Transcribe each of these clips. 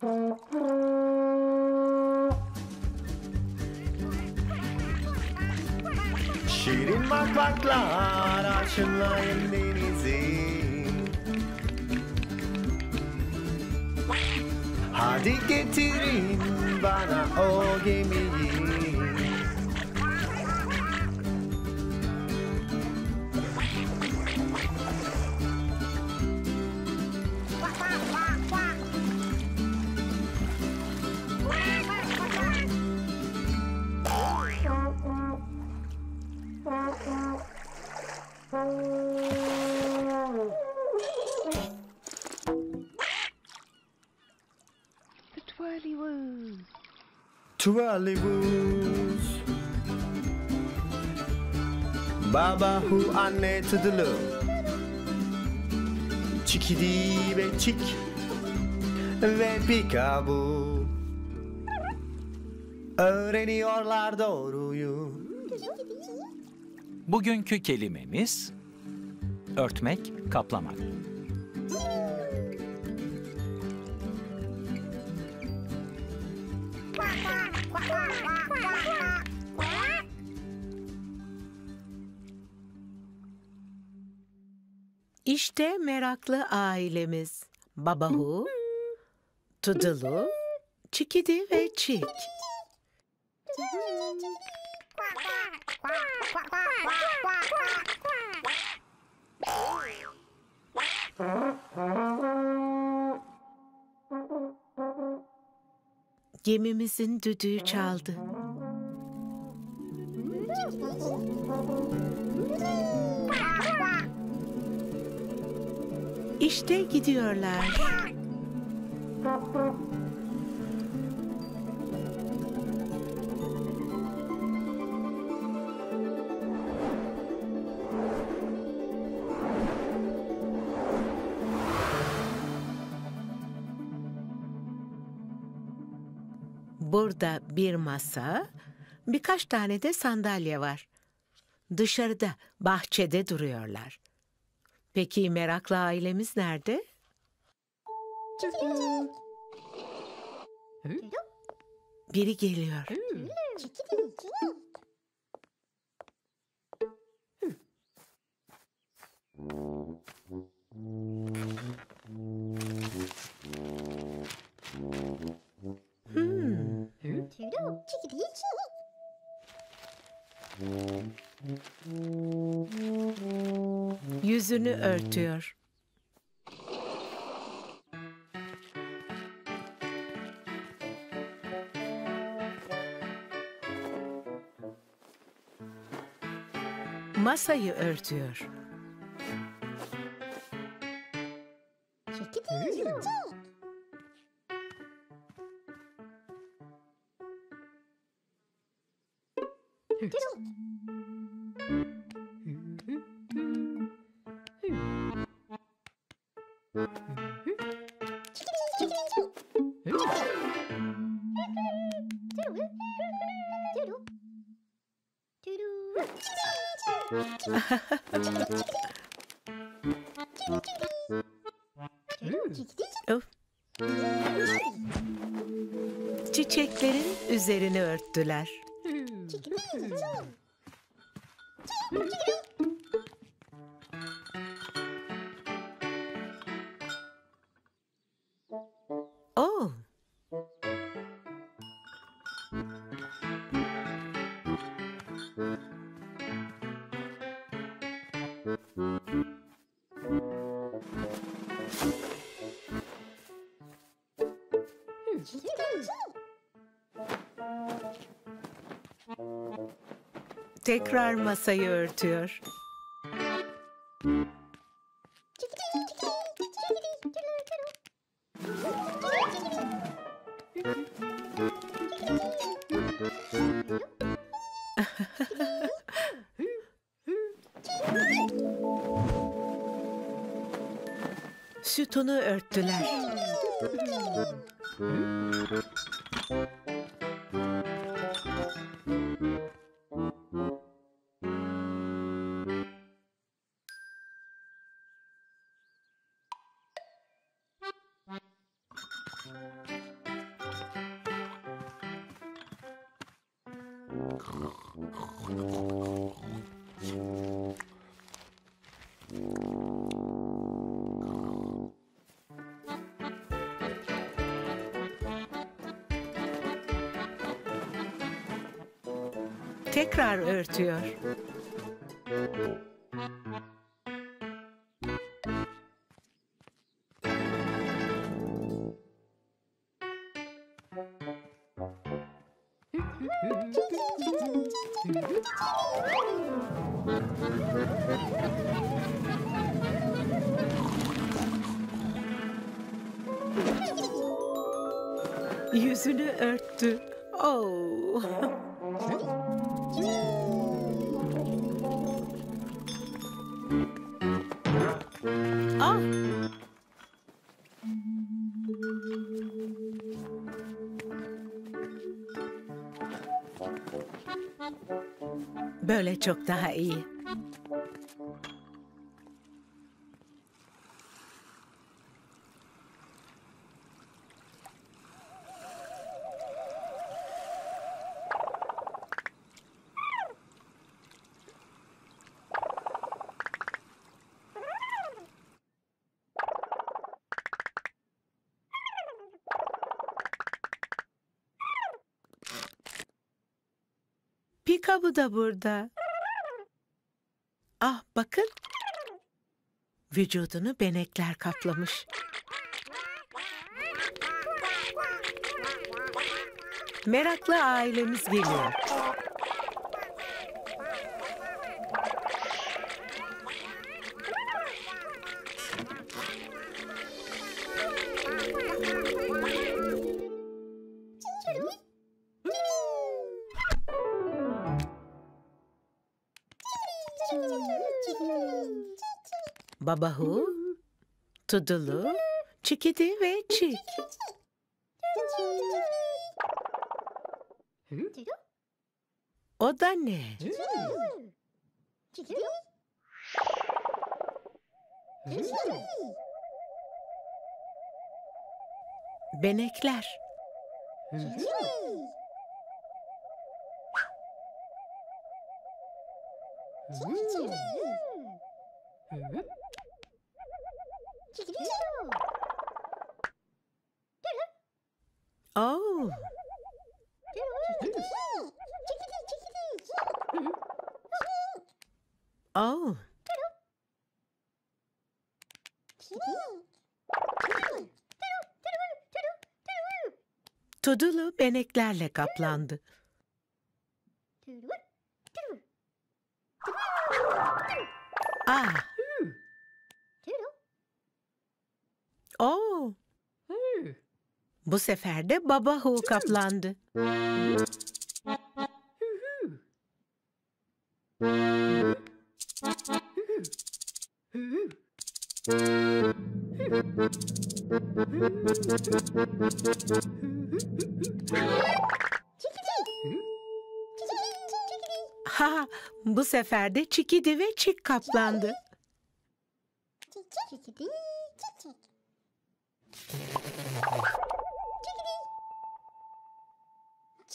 Şirin bakmaklar aşınlayın denizi. Hadi getirin bana o gemiyi Twirlywoos. Baba hu anne tıdılı. Çikidi ve çik. Ve pikabu Öğreniyorlar doğruyu. Bugünkü kelimemiz örtmek, kaplamak. İşte meraklı ailemiz. Babahu, Tudulu, Çikidi ve Çik. Gemimizin düdüğü çaldı. İşte gidiyorlar. Burada bir masa, birkaç tane de sandalye var. Dışarıda, bahçede duruyorlar. Peki meraklı ailemiz nerede? Biri geliyor. Yüzünü örtüyor. Masayı örtüyor. Of. Çiçeklerin üzerini örttüler. Tekrar masayı örtüyor. Hortunu örttüler. Tekrar örtüyor. Yüzünü örttü. Oh. Ah. Böyle çok daha iyi. Pikabu da burada. Ah bakın. Vücudunu benekler kaplamış. Meraklı ailemiz geliyor. Babahu, Tudulu, Çikidi ve Çik. O da ne? Benekler. Oh, oh. Tudulu beneklerle kaplandı. Ah. Oh. Bu sefer de Baba Hu kaplandı. Ha, bu sefer de Çikidi ve Çik kaplandı.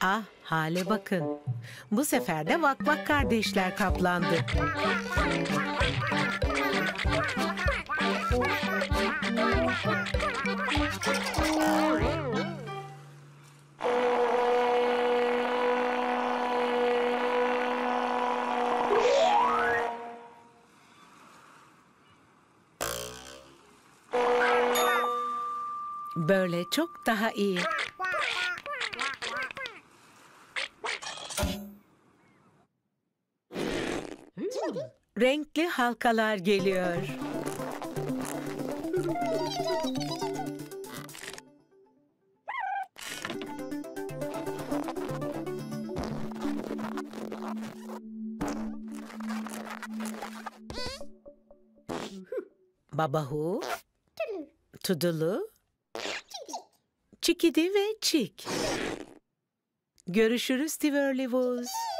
Ah, hale bakın. Bu sefer de Vak Vak kardeşler kaplandı. Böyle çok daha iyi. Renkli halkalar geliyor. Babahu, Tudulu, Çikidi ve Çik. Görüşürüz Tiverlywood. Thank